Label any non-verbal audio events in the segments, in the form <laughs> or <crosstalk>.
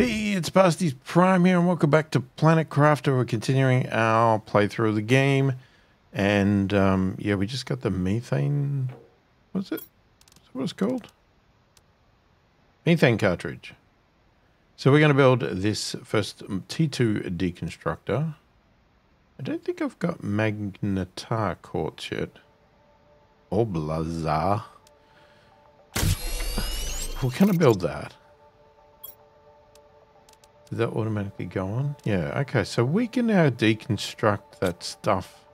Hey, it's Past His Prime here, and welcome back to Planet Crafter. We're continuing our playthrough of the game, and um, yeah, we just got the methane. What's it? Is that what it's called? Methane cartridge. So we're going to build this first T2 deconstructor. I don't think I've got magnetar quartz yet. Or blazar. We're going to build that. Did that automatically go on? Yeah, okay. So we can now deconstruct that stuff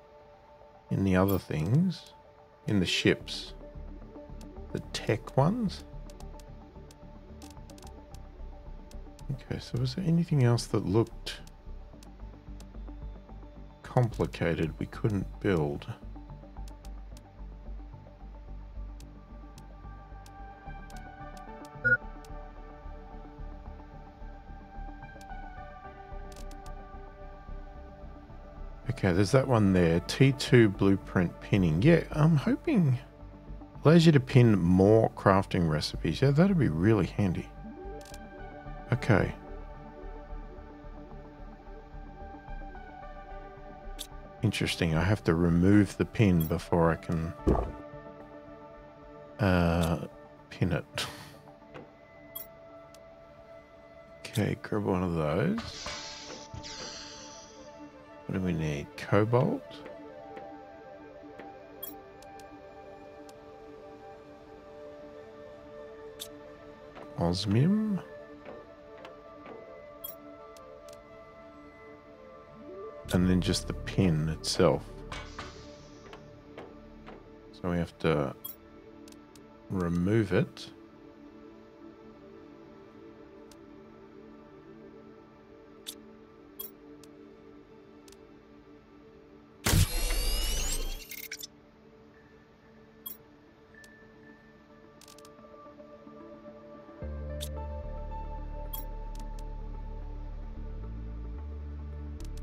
in the other things. In the ships. The tech ones. Okay, so was there anything else that looked complicated we couldn't build? Okay, there's that one there. T2 blueprint pinning. Yeah, I'm hoping allows you to pin more crafting recipes. Yeah, that'd be really handy. Okay. Interesting. I have to remove the pin before I can uh, pin it. <laughs> okay, grab one of those. What do we need? Cobalt? Osmium? and then just the pin itself. So we have to remove it.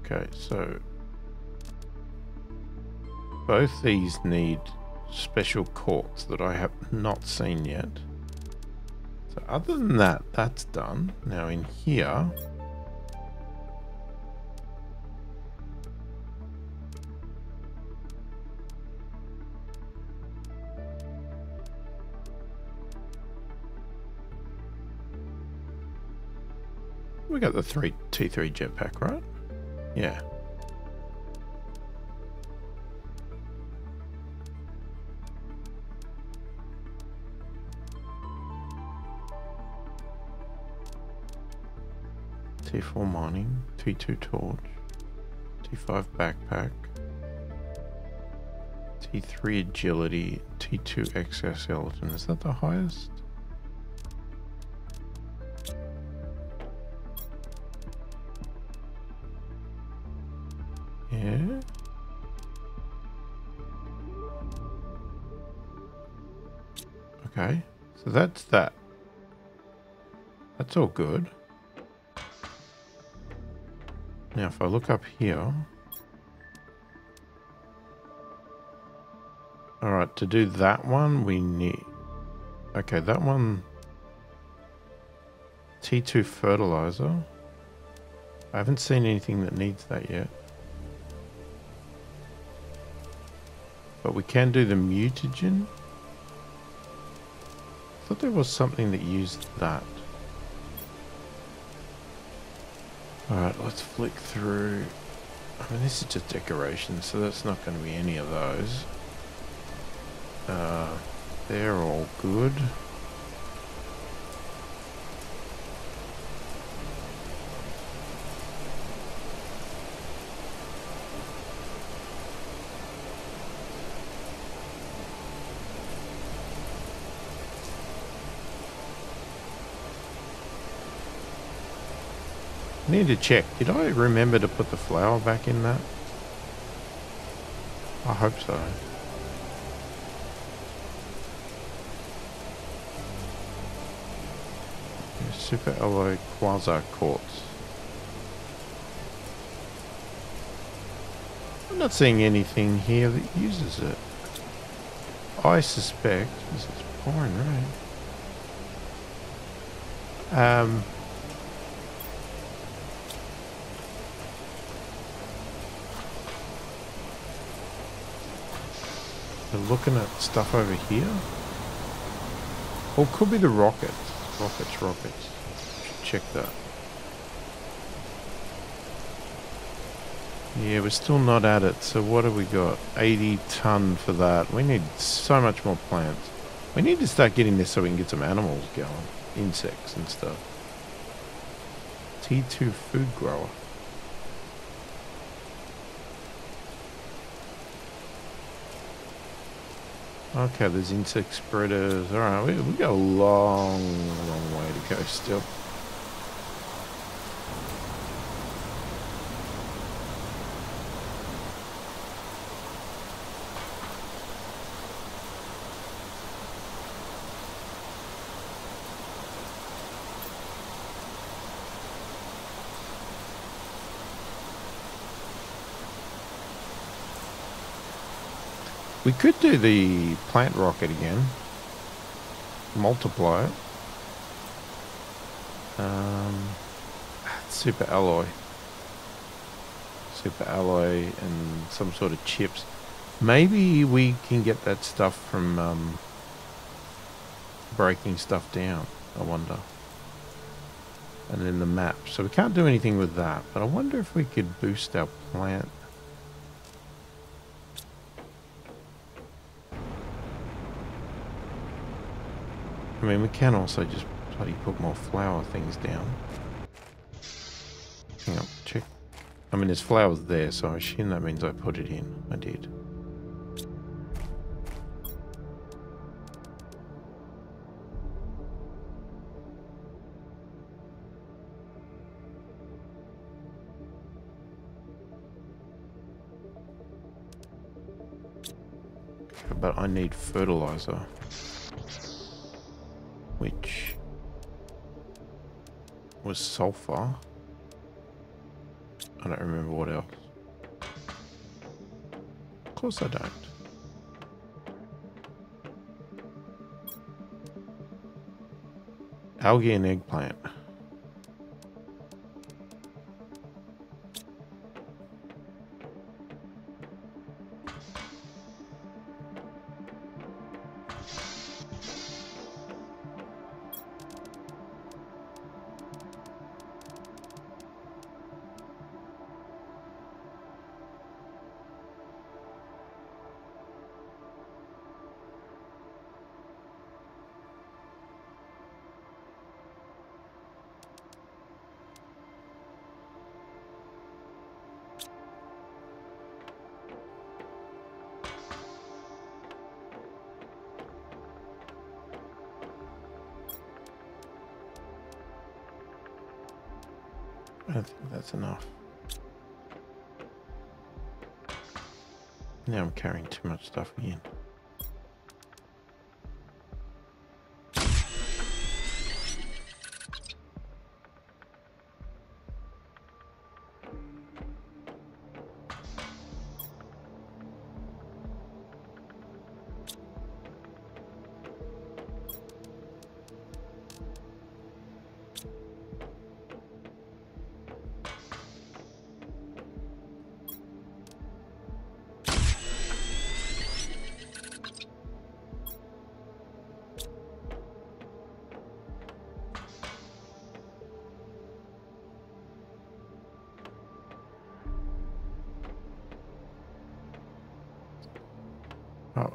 Okay, so both these need special quartz that I have not seen yet. So other than that, that's done. Now in here, we got the three T3 jetpack, right? Yeah. T4 mining, T2 torch, T5 backpack, T3 agility, T2 exoskeleton. Is that the highest? That. That's all good. Now, if I look up here... Alright, to do that one, we need... Okay, that one... T2 fertilizer. I haven't seen anything that needs that yet. But we can do the mutagen. Thought there was something that used that. Alright, let's flick through. I mean, this is just decoration, so that's not going to be any of those. Uh, they're all good. Need to check. Did I remember to put the flower back in that? I hope so. Super alloy quasar quartz. I'm not seeing anything here that uses it. I suspect, this is pouring rain. Um, We're looking at stuff over here. Or could be the rockets. Rockets, rockets. Should check that. Yeah, we're still not at it. So what have we got? 80 ton for that. We need so much more plants. We need to start getting this so we can get some animals going. Insects and stuff. T2 food grower. Okay, there's insect spreaders. Alright, we, we got a long, long way to go still. We could do the plant rocket again. Multiply it. Um, super alloy. Super alloy and some sort of chips. Maybe we can get that stuff from um, breaking stuff down, I wonder. And then the map. So we can't do anything with that, but I wonder if we could boost our plant I mean, we can also just bloody put more flower things down. Hang on, check. I mean, there's flowers there, so I assume that means I put it in. I did. But I need fertilizer was sulfur. I don't remember what else. Of course I don't. Algae and eggplant.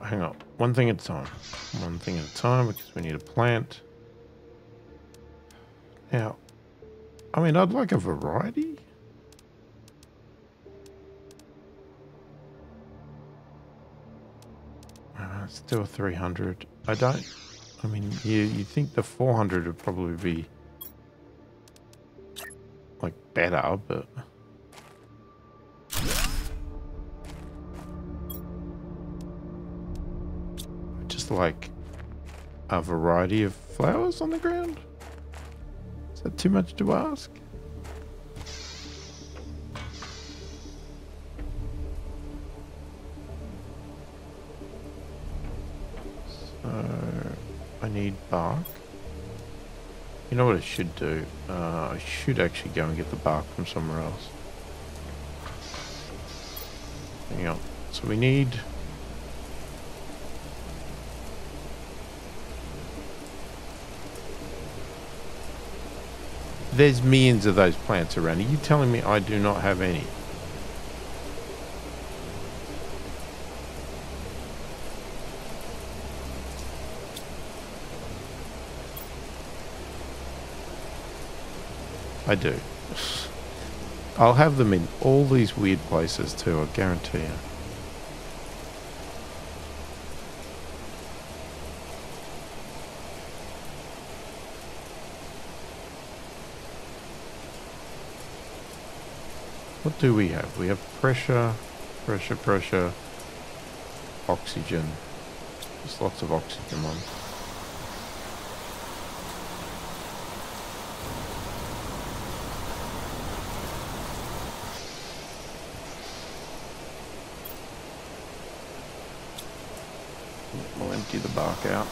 Hang on. One thing at a time. One thing at a time because we need a plant. Now, I mean, I'd like a variety. Uh, still 300. I don't... I mean, you, you think the 400 would probably be... Like, better, but... like a variety of flowers on the ground? Is that too much to ask? So, I need bark. You know what I should do? Uh, I should actually go and get the bark from somewhere else. Hang on. So we need there's millions of those plants around. Are you telling me I do not have any? I do. <laughs> I'll have them in all these weird places too, I guarantee you. What do we have? We have pressure, pressure, pressure, oxygen. There's lots of oxygen ones. We'll empty the bark out.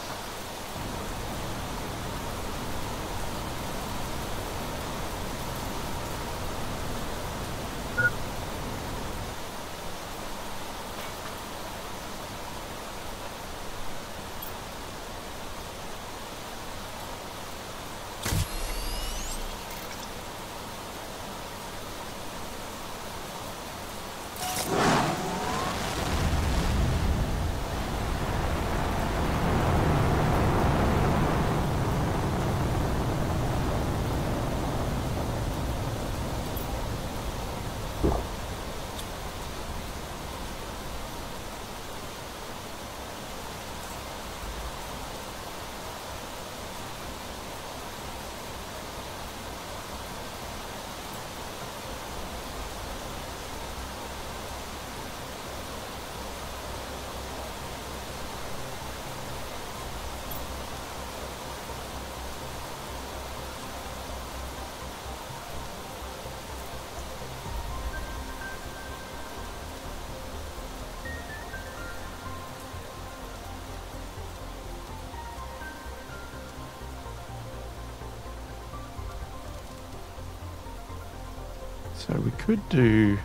So we could do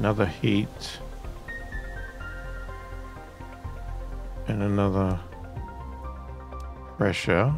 another heat and another pressure.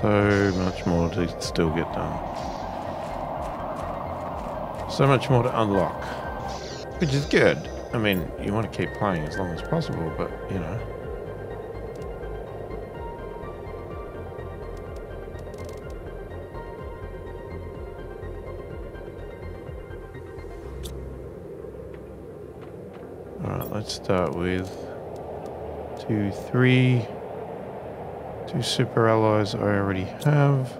So much more to still get done. So much more to unlock. Which is good. I mean, you want to keep playing as long as possible, but, you know. Alright, let's start with two, three. Two super alloys I already have.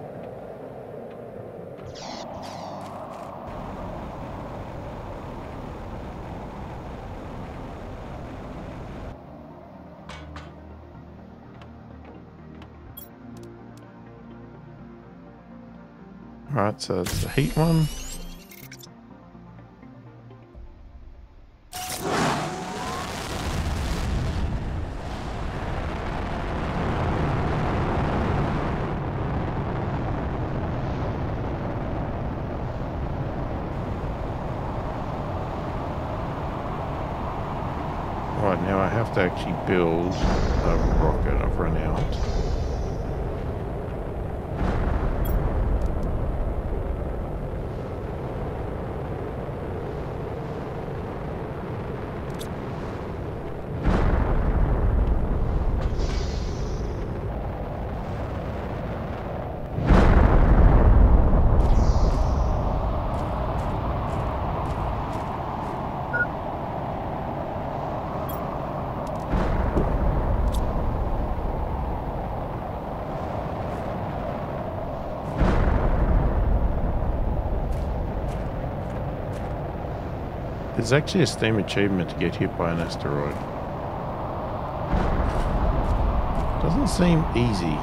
Alright, so it's the heat one. Build There's actually a Steam achievement to get hit by an asteroid. Doesn't seem easy.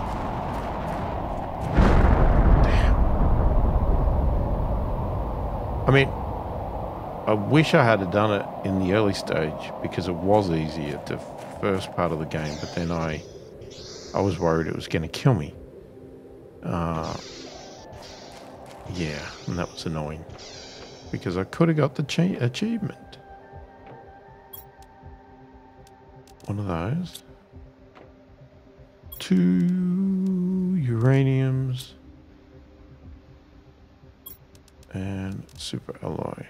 Damn. I mean, I wish I had done it in the early stage because it was easy at the first part of the game, but then I I was worried it was going to kill me. Uh, yeah, and that was annoying because I could have got the achievement. One of those. Two uraniums and super alloy.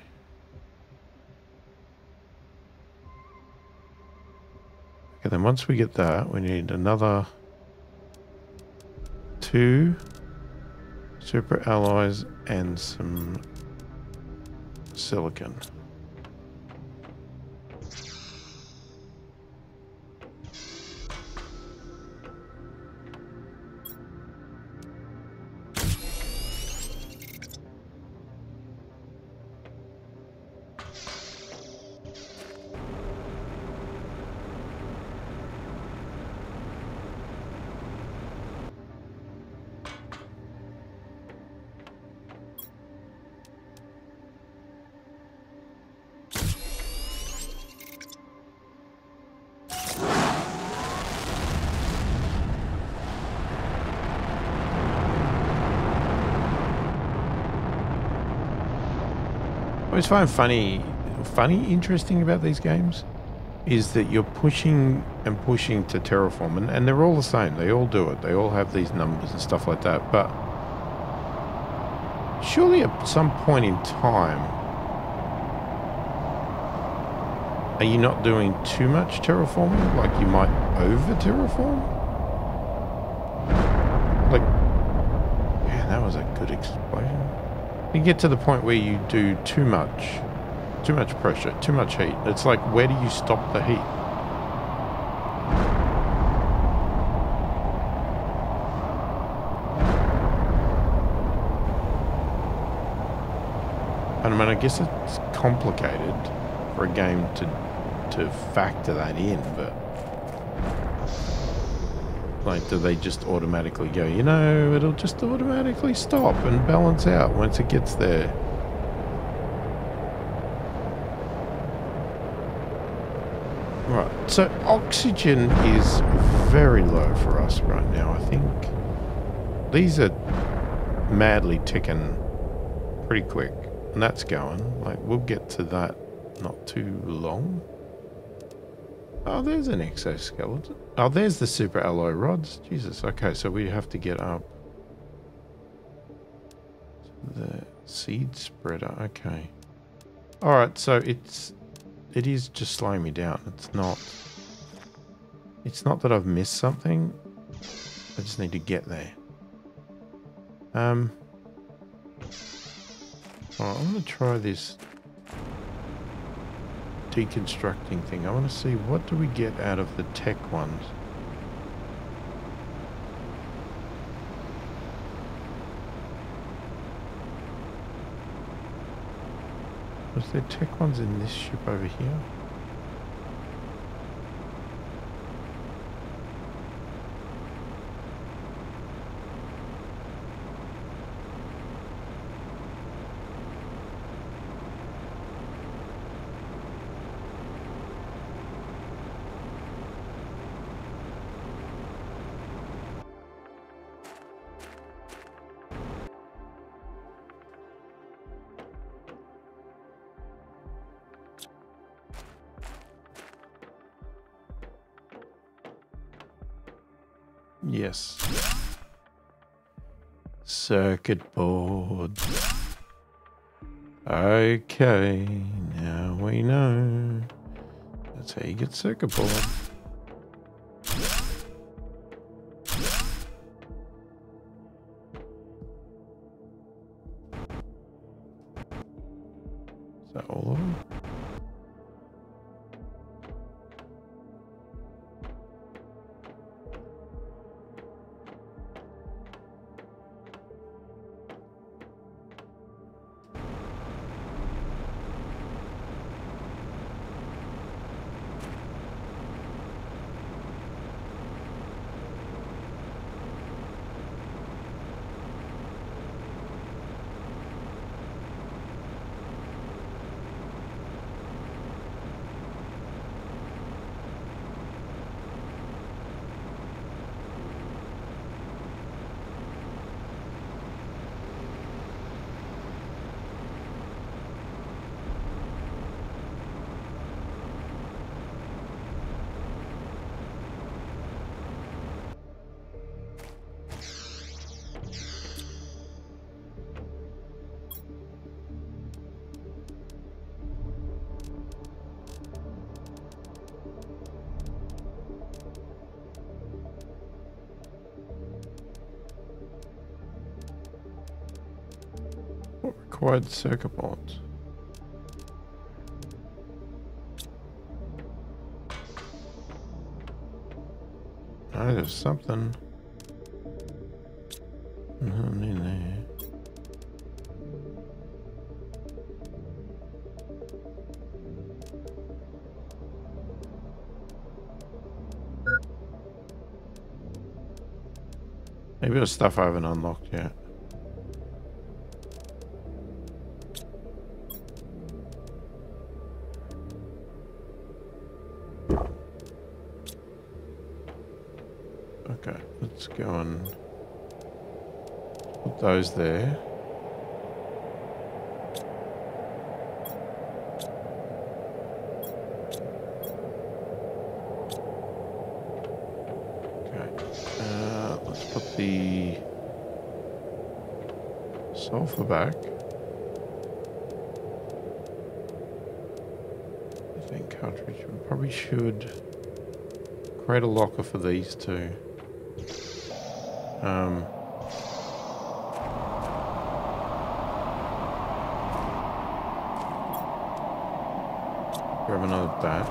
Okay, then once we get that, we need another two super alloys and some silicon. Always find funny, funny, interesting about these games is that you're pushing and pushing to terraform, and, and they're all the same. They all do it. They all have these numbers and stuff like that. But surely at some point in time, are you not doing too much terraforming? Like you might over terraform? Like, man, that was a good explosion. You get to the point where you do too much, too much pressure, too much heat. It's like, where do you stop the heat? And I mean, I guess it's complicated for a game to to factor that in, but like, do they just automatically go, you know, it'll just automatically stop and balance out once it gets there? Right, so oxygen is very low for us right now, I think. These are madly ticking pretty quick, and that's going. Like, we'll get to that not too long. Oh, there's an exoskeleton. Oh, there's the super alloy rods. Jesus. Okay, so we have to get up. The seed spreader. Okay. All right. So it's it is just slowing me down. It's not. It's not that I've missed something. I just need to get there. Um. All right, I'm gonna try this deconstructing thing. I want to see what do we get out of the tech ones. Was there tech ones in this ship over here? Circuit board. Okay, now we know. That's how you get circuit board. Required circuit board. No, there's something. Nothing in there. Maybe there's stuff I haven't unlocked yet. Okay, let's go and those there. Okay, uh, let's put the sulfur back. I think cartridge. We probably should create a locker for these two. Um, grab another batch.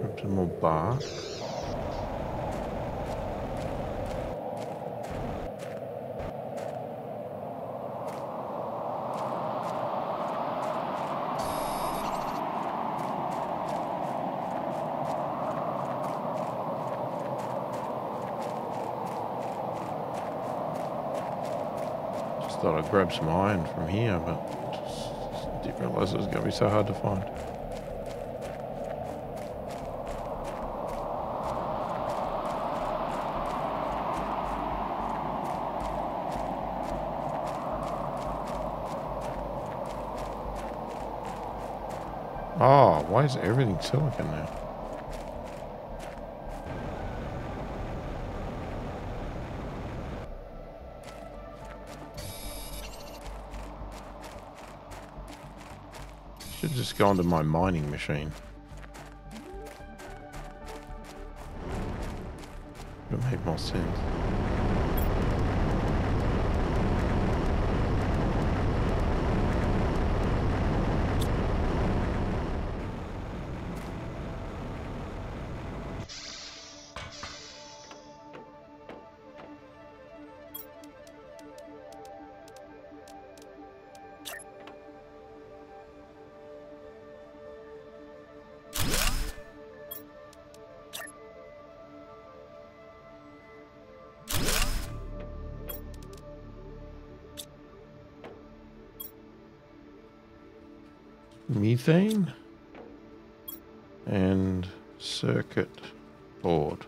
Grab some more bark. Grab some iron from here, but just didn't realise it was going to be so hard to find. Oh, why is everything silicon now? Just go onto my mining machine. It would make more sense. Methane and circuit board.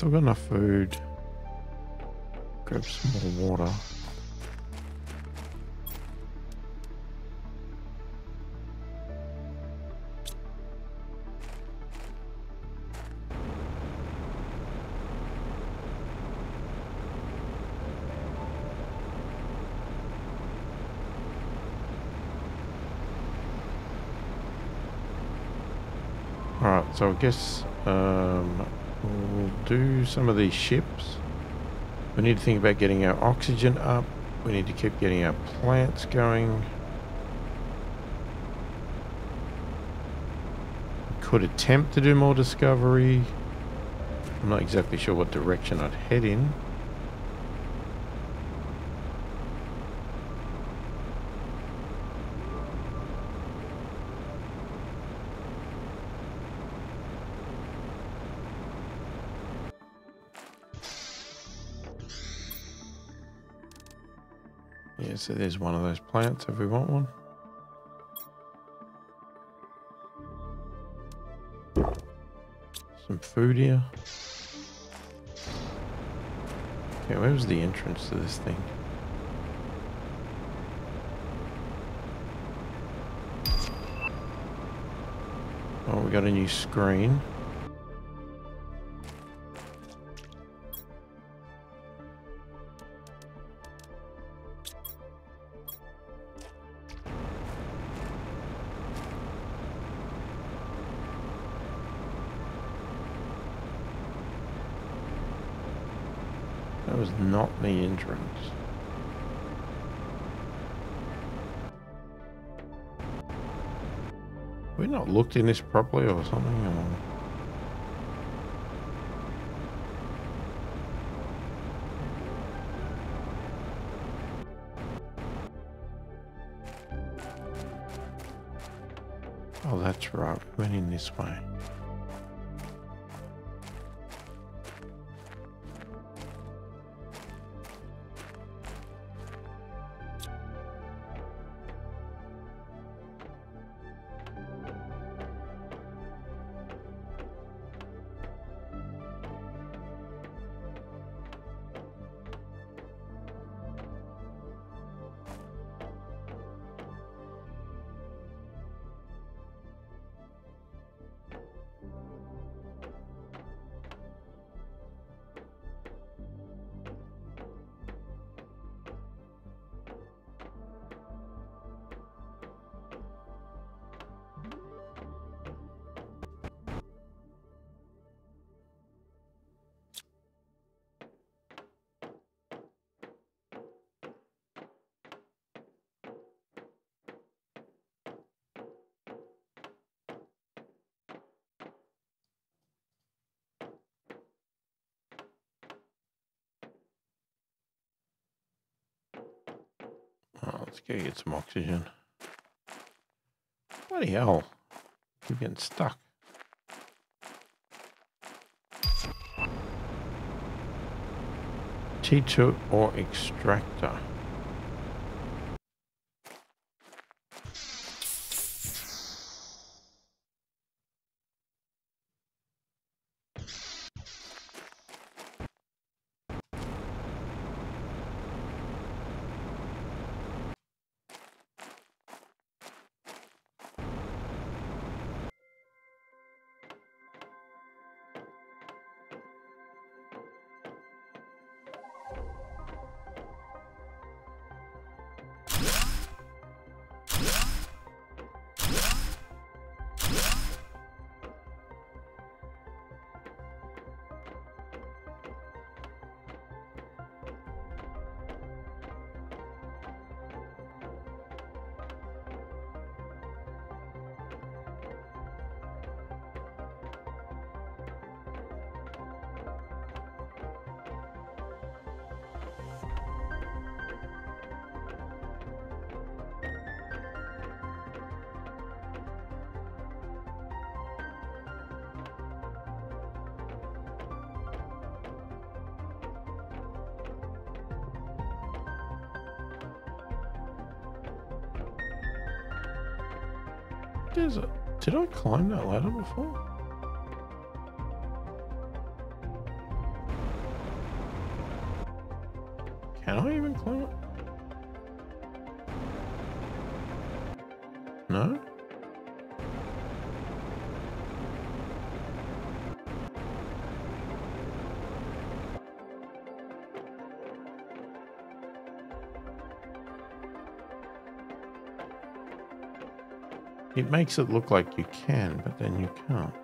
Still got enough food. Grab some more water. Alright, so I guess um, we'll do some of these ships. We need to think about getting our oxygen up. We need to keep getting our plants going. Could attempt to do more discovery. I'm not exactly sure what direction I'd head in. Yeah, so there's one of those plants if we want one. Some food here. Okay, where was the entrance to this thing? Oh, we got a new screen. The entrance. We not looked in this properly or something? Or... Oh, that's right. We went in this way. Some oxygen. Bloody hell. Keep getting stuck. T2 ore extractor. There's a, did I climb that ladder before? It makes it look like you can, but then you can't.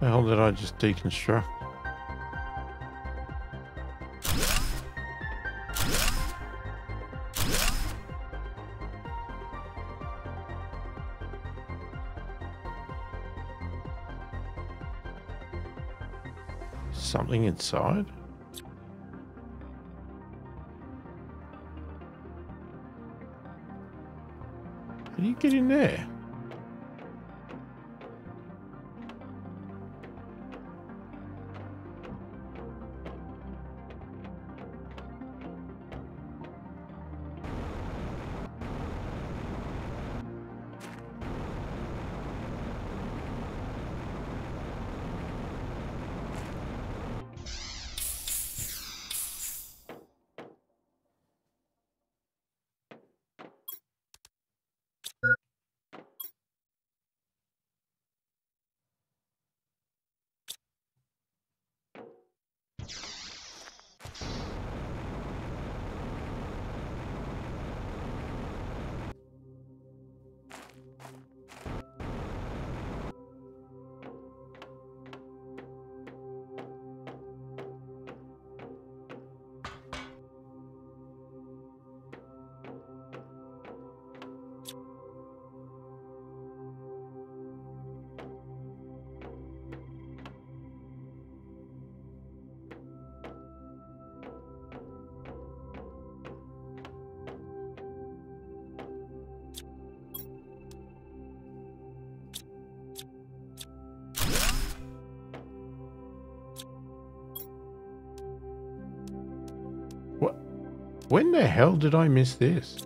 The hell did I just deconstruct? Inside? How do you get in there? Hell did I miss this?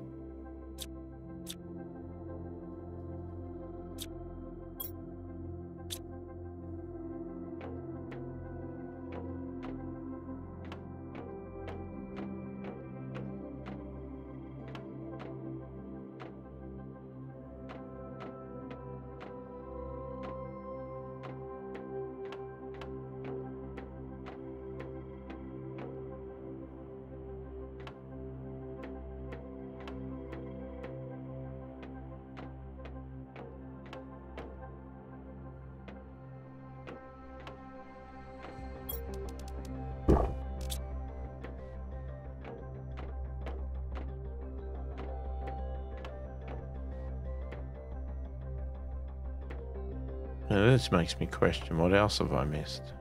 Now this makes me question what else have I missed?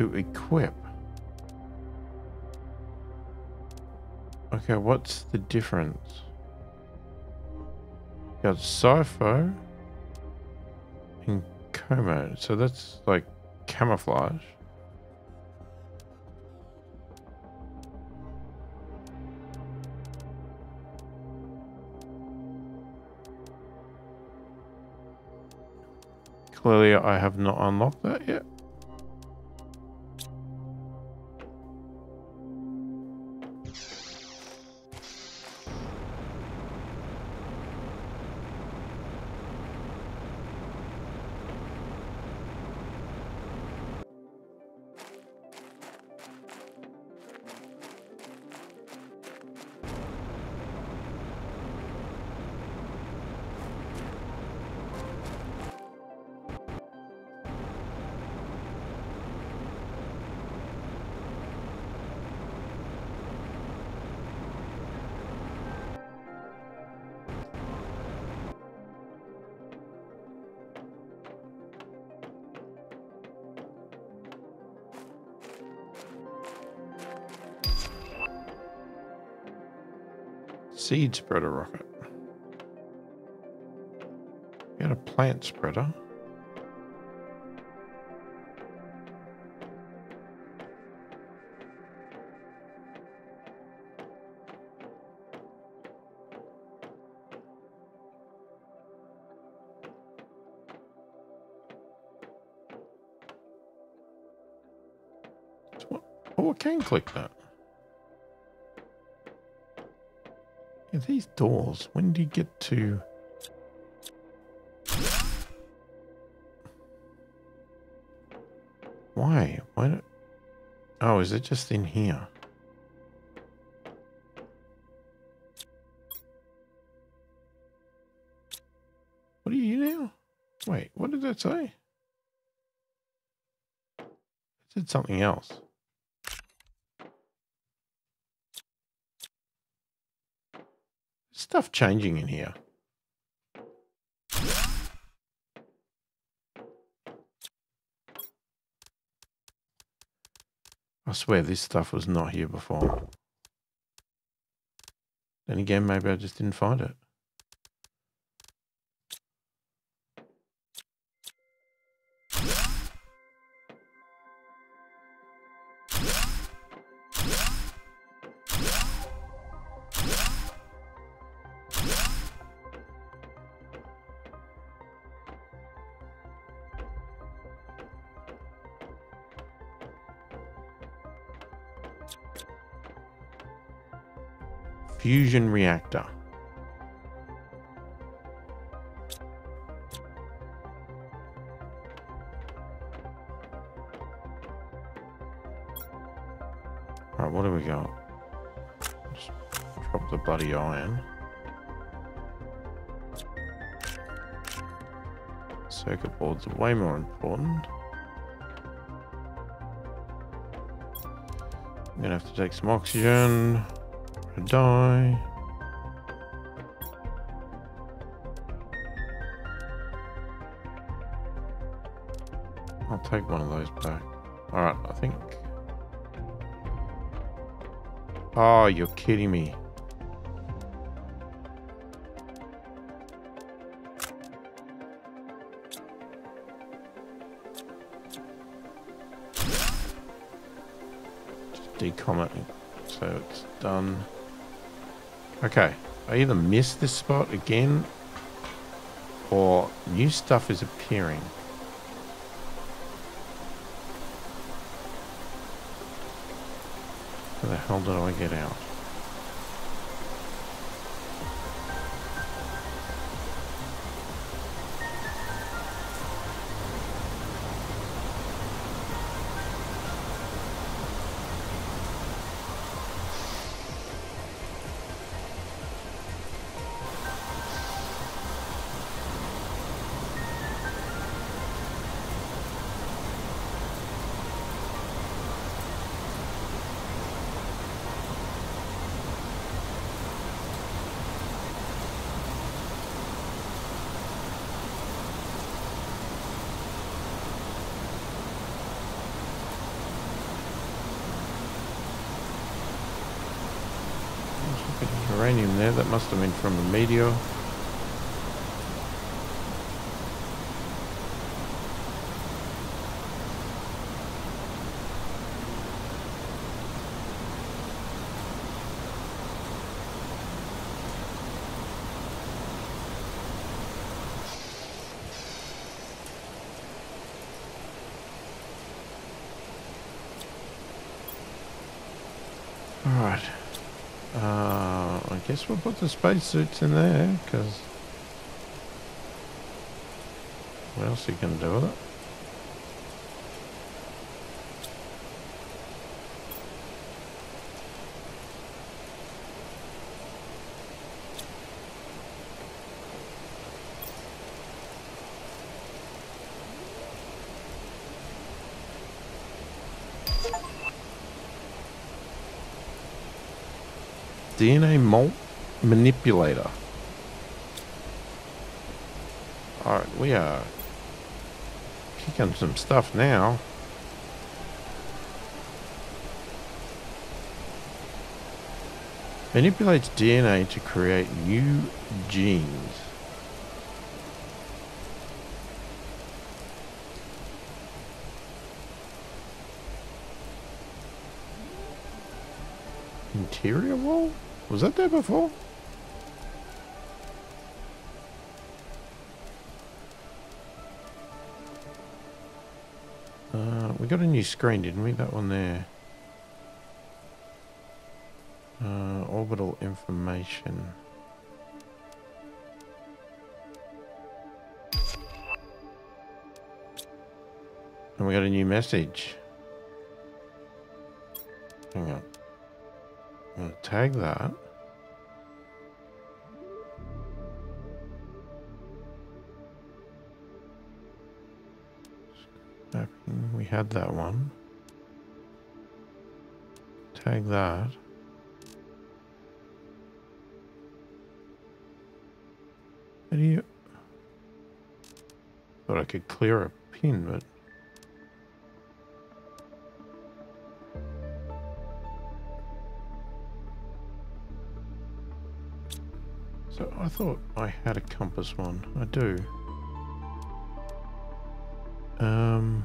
To equip. Okay, what's the difference? Got Sipho and Como. So that's like camouflage. Clearly I have not unlocked that yet. Seed spreader rocket. Got a plant spreader. Oh, I can click that. These doors, when do you get to... Why? Why don't... Oh, is it just in here? What are you now? Wait, what did that say? It said something else. Stuff changing in here. I swear this stuff was not here before. Then again, maybe I just didn't find it. fusion reactor. Alright, what do we got? Just drop the bloody iron. Circuit boards are way more important. I'm gonna have to take some oxygen. I die. I'll take one of those back. Alright, I think... Oh, you're kidding me. decomment so it's done. Okay, I either missed this spot again or new stuff is appearing. How the hell did I get out? That must have been from a meteor. Guess we'll put the spacesuits in there, because what else are you going to do with it? DNA malt manipulator. Alright, we are kicking some stuff now. Manipulates DNA to create new genes. Interior wall? Was that there before? Got a new screen, didn't we? That one there. Uh, orbital information. And we got a new message. Hang on. I'm going to tag that. Had that one. Tag that. How do you... Thought I could clear a pin, but... So I thought I had a compass one. I do. Um...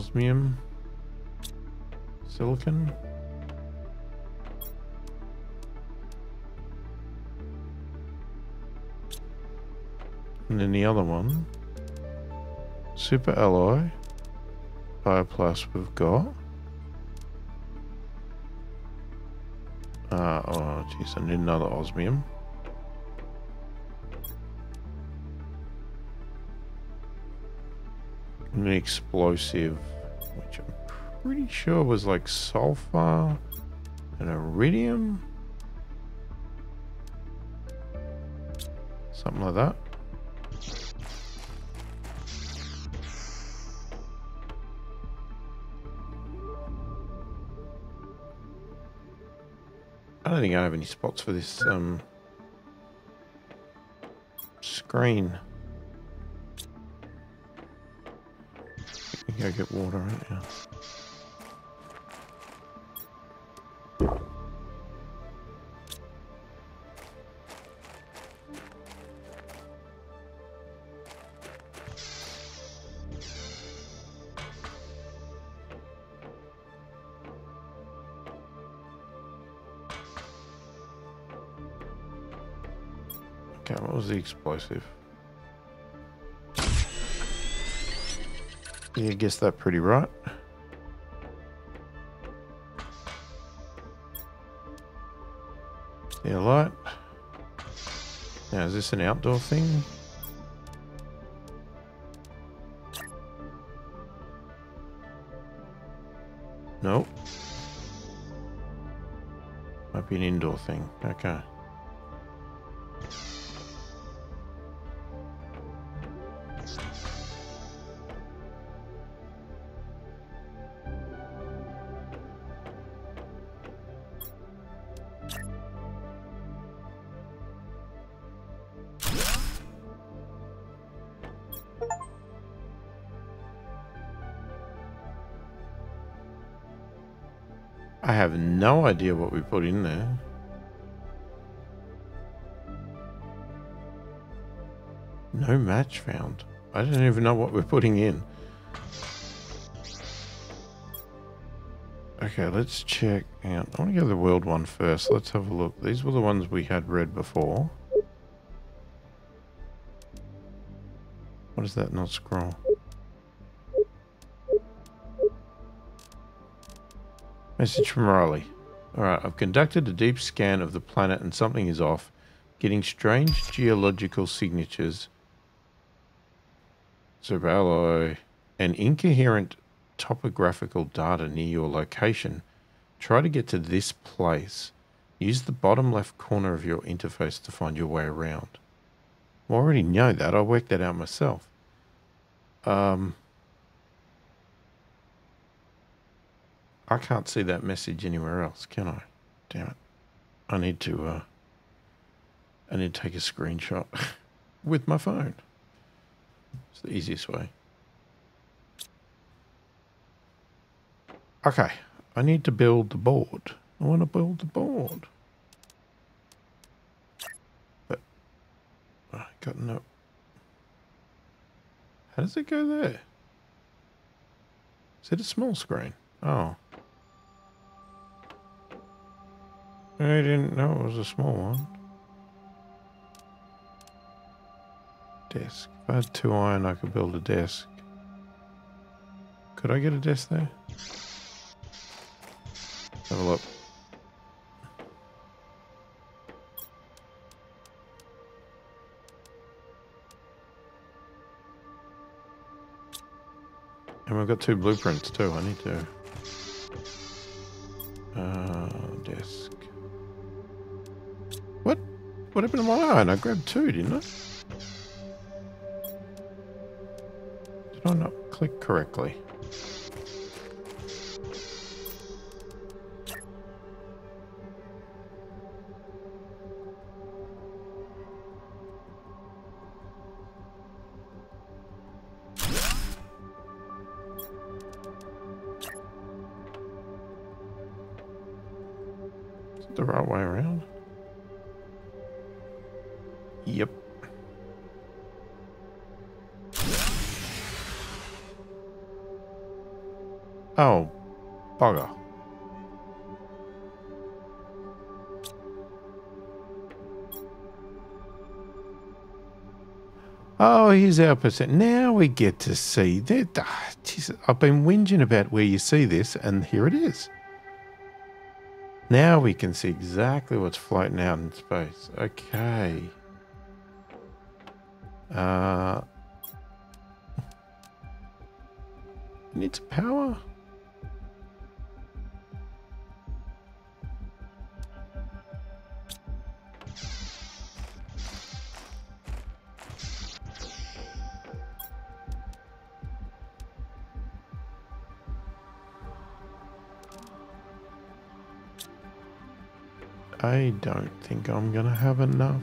Osmium. Silicon. And then the other one. Super alloy. Bioplast we've got. Uh, oh, jeez, I need another osmium. Explosive, which I'm pretty sure was like sulfur and iridium. Something like that. I don't think I have any spots for this um, screen. Go get water right now. Okay, what was the explosive? Yeah, guess that pretty right. Yeah, light. Now, is this an outdoor thing? Nope. Might be an indoor thing. Okay. No idea what we put in there. No match found. I don't even know what we're putting in. Okay, let's check out. I want to go to the world one first. Let's have a look. These were the ones we had read before. What is that not scroll? Message from Riley. Alright, I've conducted a deep scan of the planet and something is off. Getting strange geological signatures. Zerbaloi. And incoherent topographical data near your location. Try to get to this place. Use the bottom left corner of your interface to find your way around. I already know that. I worked that out myself. Um... I can't see that message anywhere else, can I? Damn it. I need to, uh, I need to take a screenshot <laughs> with my phone. It's the easiest way. Okay, I need to build the board. I want to build the board. But, I got no... How does it go there? Is it a small screen? Oh. I didn't know it was a small one. Desk. If I had two iron, I could build a desk. Could I get a desk there? Have a look. And we've got two blueprints too. I need to... Uh, desk. What happened to my iron? I grabbed two, didn't I? Did I not click correctly? Now we get to see that. Ah, I've been whinging about where you see this, and here it is. Now we can see exactly what's floating out in space. Okay. Uh, <laughs> It needs power. Don't think I'm gonna have enough.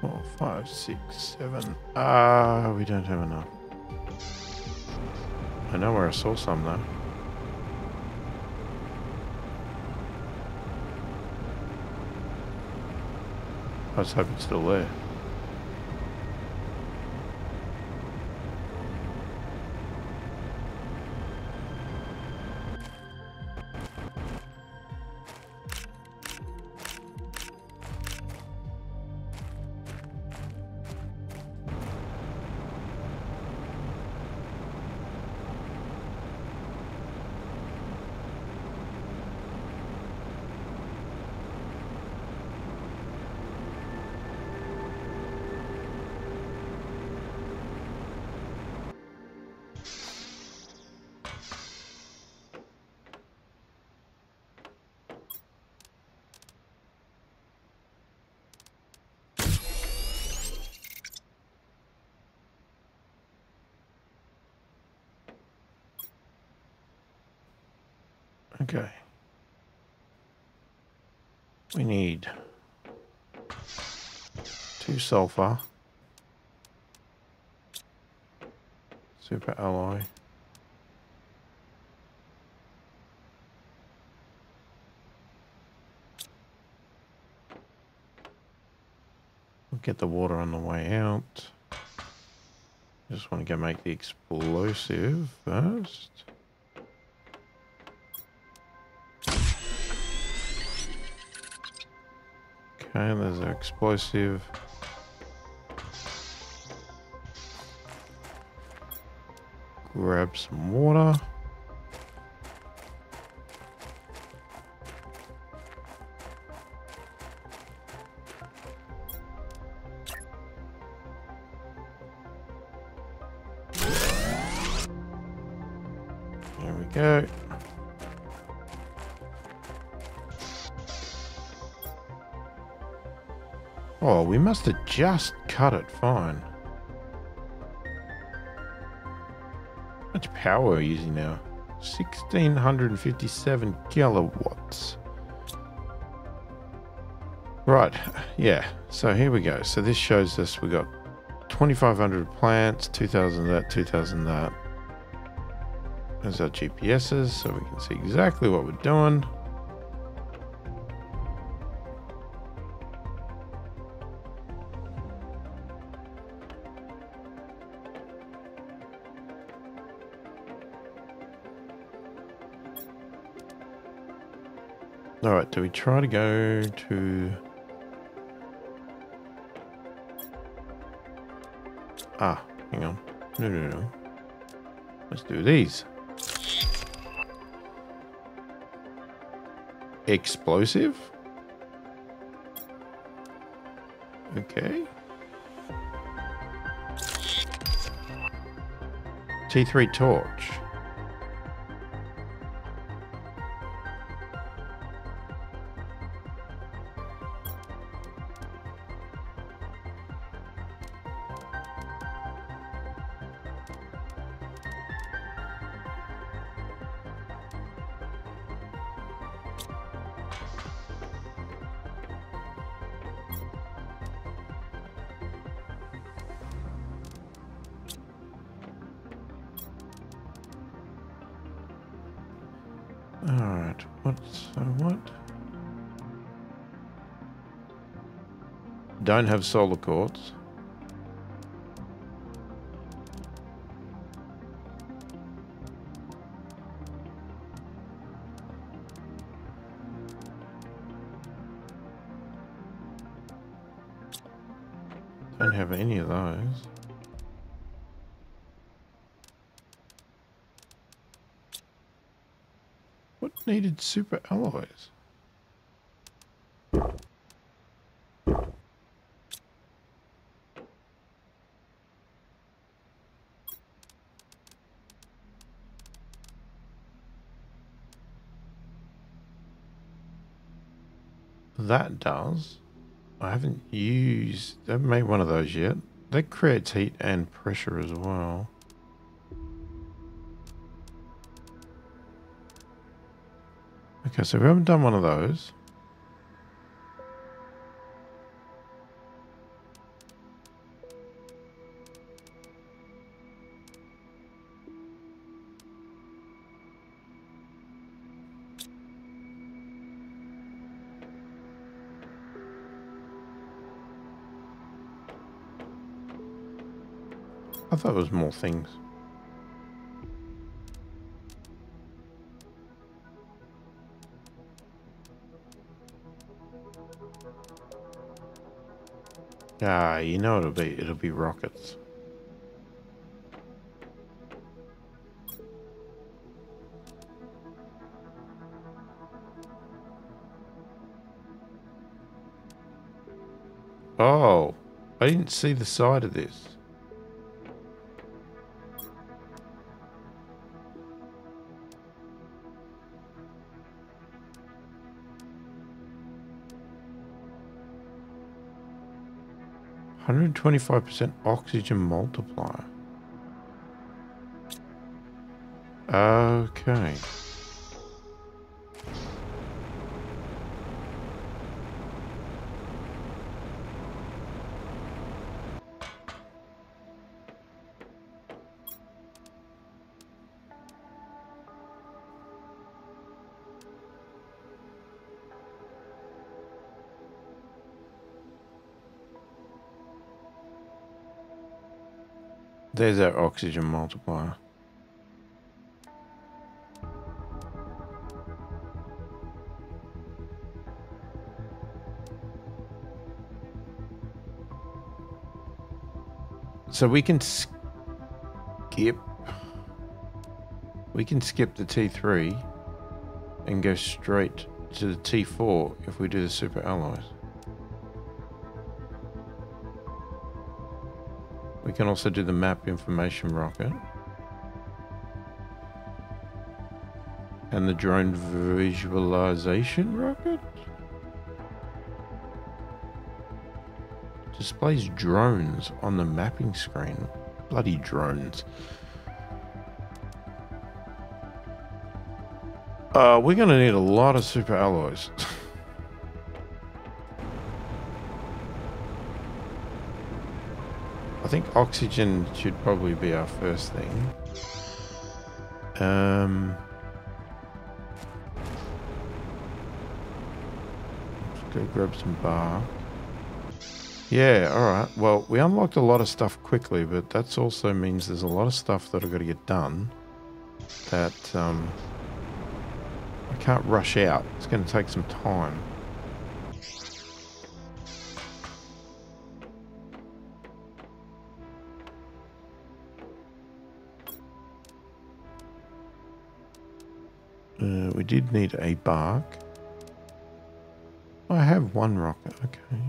Four, five, six, seven. Ah, we don't have enough. I know where I saw some though. I was hoping it's still there. Sulfur, super alloy, We'll get the water on the way out. Just want to go make the explosive first. Okay, there's an explosive. Grab some water. There we go. Oh, we must have just cut it fine. Power are using now? 1657 kilowatts. Right, yeah. So here we go. So this shows us we got 2500 plants, 2000 that, 2000 that. There's our GPSs, so we can see exactly what we're doing. Do we try to go to... Ah, hang on. No, no, no. Let's do these. Explosive? Okay. T3 torch. Alright, what, so uh, what? Don't have solar quartz. Needed super alloys? That does. I haven't used... I haven't made one of those yet. That creates heat and pressure as well. Okay, so we haven't done one of those. I thought there was more things. Ah, you know it'll be it'll be rockets. Oh, I didn't see the side of this. Hundred and twenty-five percent oxygen multiplier. Okay. There's our oxygen multiplier. So we can skip. We can skip the T3 and go straight to the T4 if we do the super alloys. Can also do the map information rocket. And the drone visualization rocket? Displays drones on the mapping screen. Bloody drones. Uh, we're going to need a lot of super alloys. <laughs> I think oxygen should probably be our first thing. Um, let's go grab some bark. Yeah, alright. Well, we unlocked a lot of stuff quickly, but that also means there's a lot of stuff that I've got to get done that um, I can't rush out. It's going to take some time. Did need a bark. I have one rocket, okay.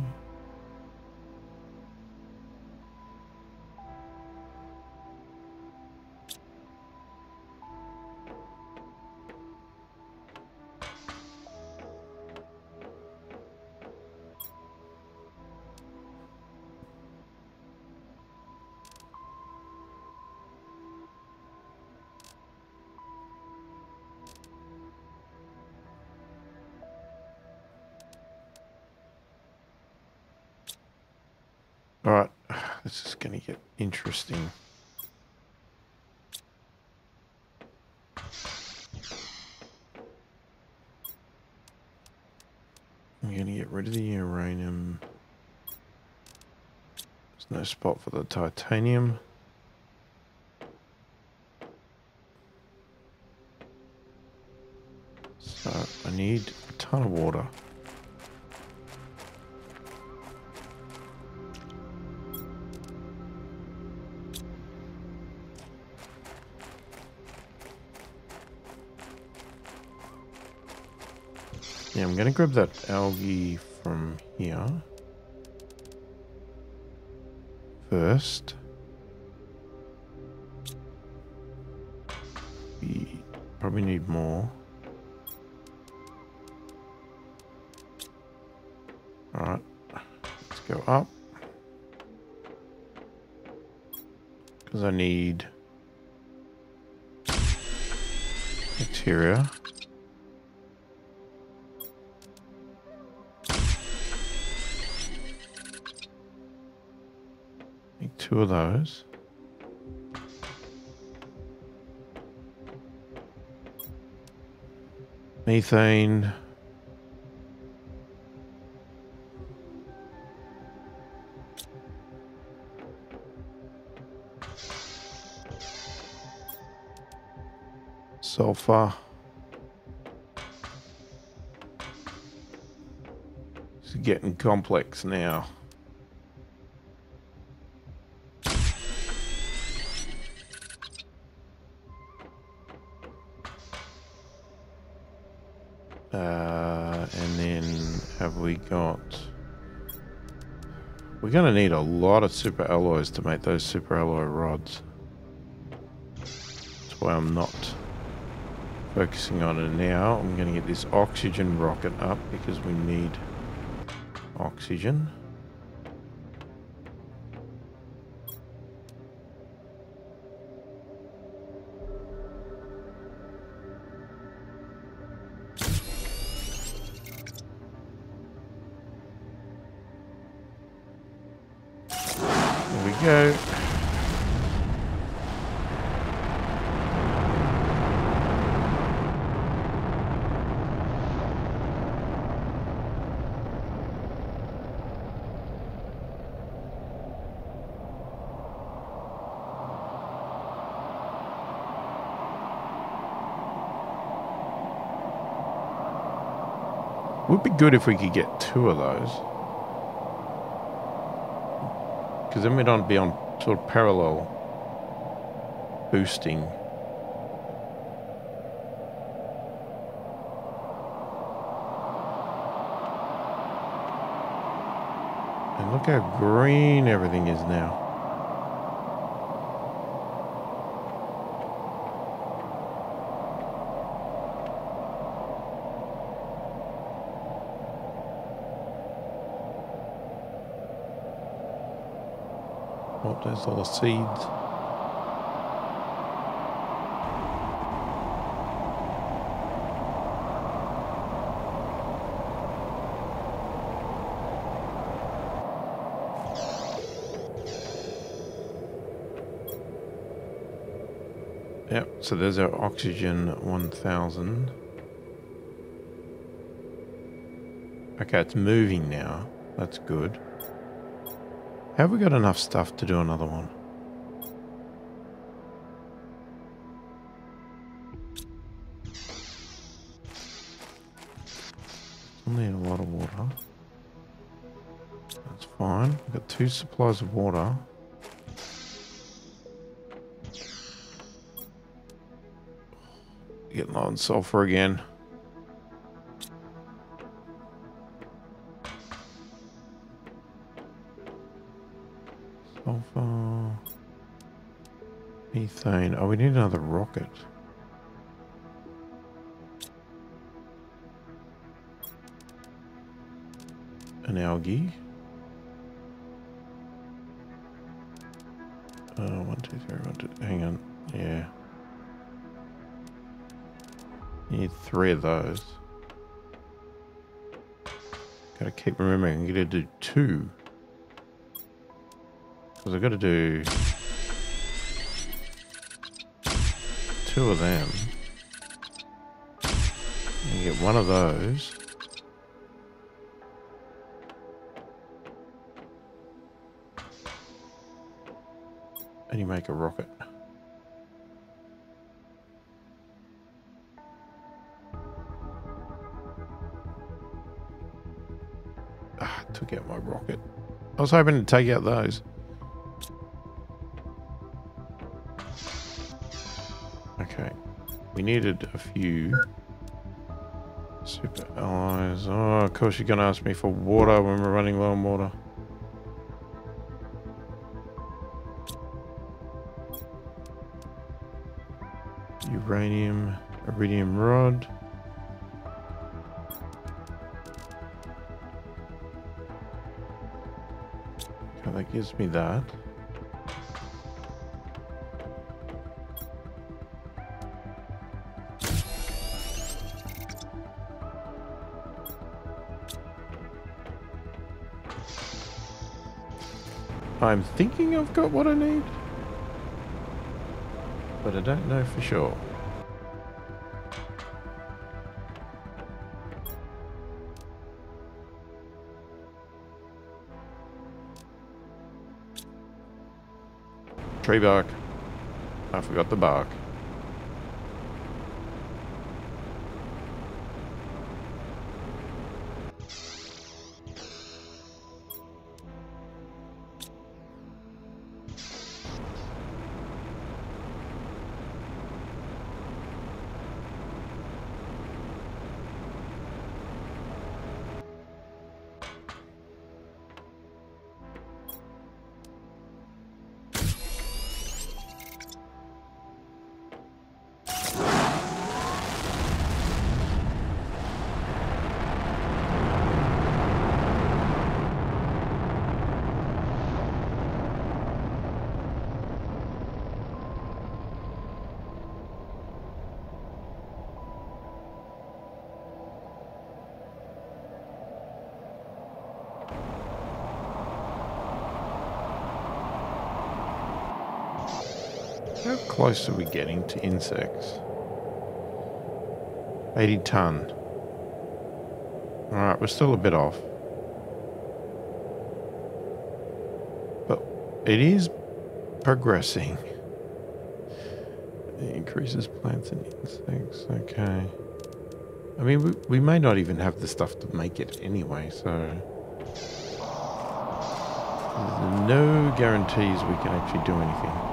Spot for the titanium. So I need a ton of water. Yeah, I'm gonna grab that algae from here. First. We probably need more. Alright, let's go up. Because I need bacteria. Two of those. Methane. Sulfur. It's getting complex now. Uh, we got? We're going to need a lot of super alloys to make those super alloy rods. That's why I'm not focusing on it now. I'm going to get this oxygen rocket up because we need oxygen. Would be good if we could get two of those. Because then we don't be on sort of parallel boosting. And look how green everything is now. There's all the seeds. Yep, so there's our oxygen 1000. Okay, it's moving now. That's good. Have we got enough stuff to do another one? need a lot of water. That's fine. We've got two supplies of water. Getting low on sulfur again. Need another rocket. An algae. Uh, one, two, three, one, two. Hang on. Yeah. You Need three of those. Gotta keep remembering, I'm gonna do two. Because I've got to do two of them. You get one of those. And you make a rocket. Ah, took out my rocket. I was hoping to take out those. Needed a few super alloys. Oh, of course you're going to ask me for water when we're running low on water. Uranium, iridium rod. Okay, that gives me that. I'm thinking I've got what I need. But I don't know for sure. Tree bark. I forgot the bark. Close are we getting to insects? 80 ton. Alright, we're still a bit off. But it is progressing. It increases plants and insects. Okay. I mean, we, we may not even have the stuff to make it anyway, so... There's no guarantees we can actually do anything.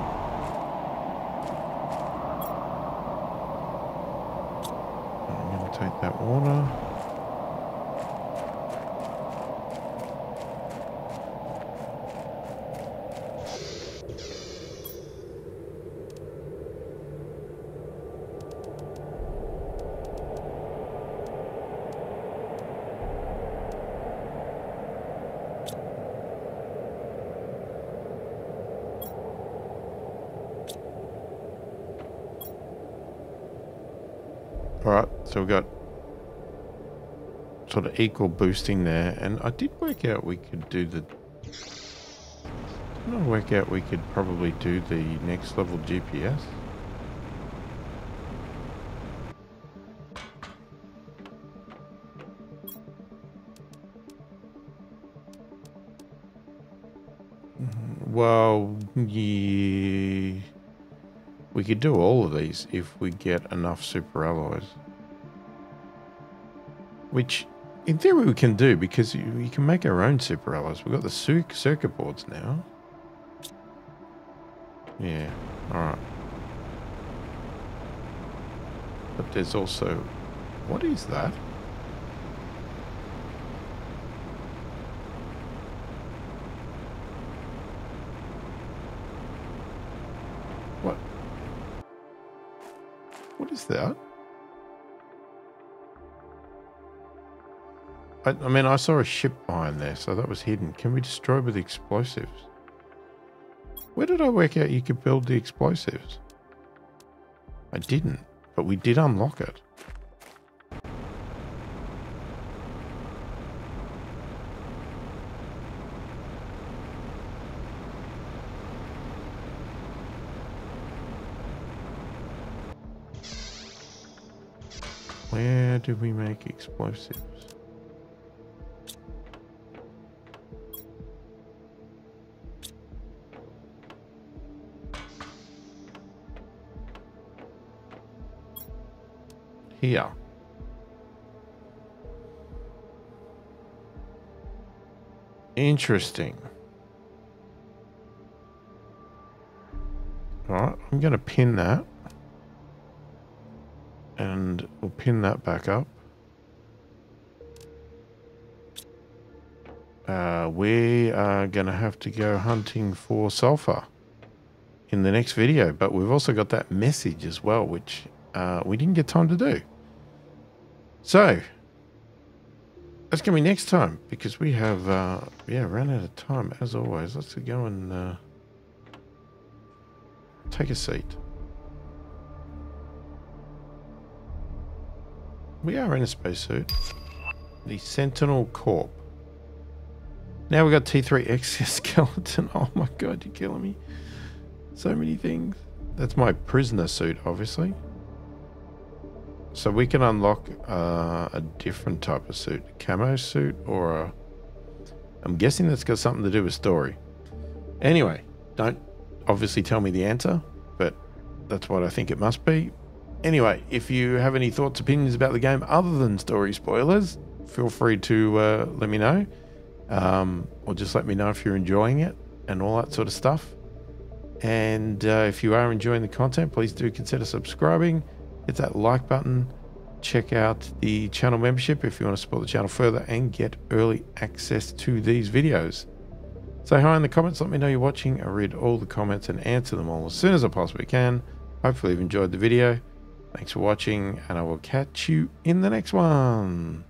I'm going to take that water. Alright, so we've got sort of equal boosting there. And I did work out we could do the... I work out we could probably do the next level GPS? Mhm, Well, yeah... We could do all of these if we get enough super alloys. Which, in theory, we can do because you can make our own super alloys. We've got the circuit boards now. Yeah, alright. But there's also... What is that? I, I mean, I saw a ship behind there, so that was hidden. Can we destroy with explosives? Where did I work out you could build the explosives? I didn't, but we did unlock it. Where do we make explosives? Interesting. All right, I'm going to pin that. And we'll pin that back up. Uh, we are going to have to go hunting for sulfur in the next video. But we've also got that message as well, which uh, we didn't get time to do. So, that's going to be next time because we have, uh, yeah, ran out of time as always. Let's go and uh, take a seat. We are in a spacesuit. The Sentinel Corp. Now we got T3 exoskeleton. <laughs> Oh my god, you're killing me. So many things. That's my prisoner suit, obviously. So we can unlock uh, a different type of suit. Camo suit or a... I'm guessing that's got something to do with story. Anyway, don't obviously tell me the answer, but that's what I think it must be. Anyway, if you have any thoughts, opinions about the game other than story spoilers, feel free to uh, let me know. Um, or just let me know if you're enjoying it and all that sort of stuff. And uh, if you are enjoying the content, please do consider subscribing. Hit that like button. Check out the channel membership if you want to support the channel further and get early access to these videos. Say hi in the comments. Let me know you're watching. I read all the comments and answer them all as soon as I possibly can. Hopefully you've enjoyed the video. Thanks for watching and I will catch you in the next one.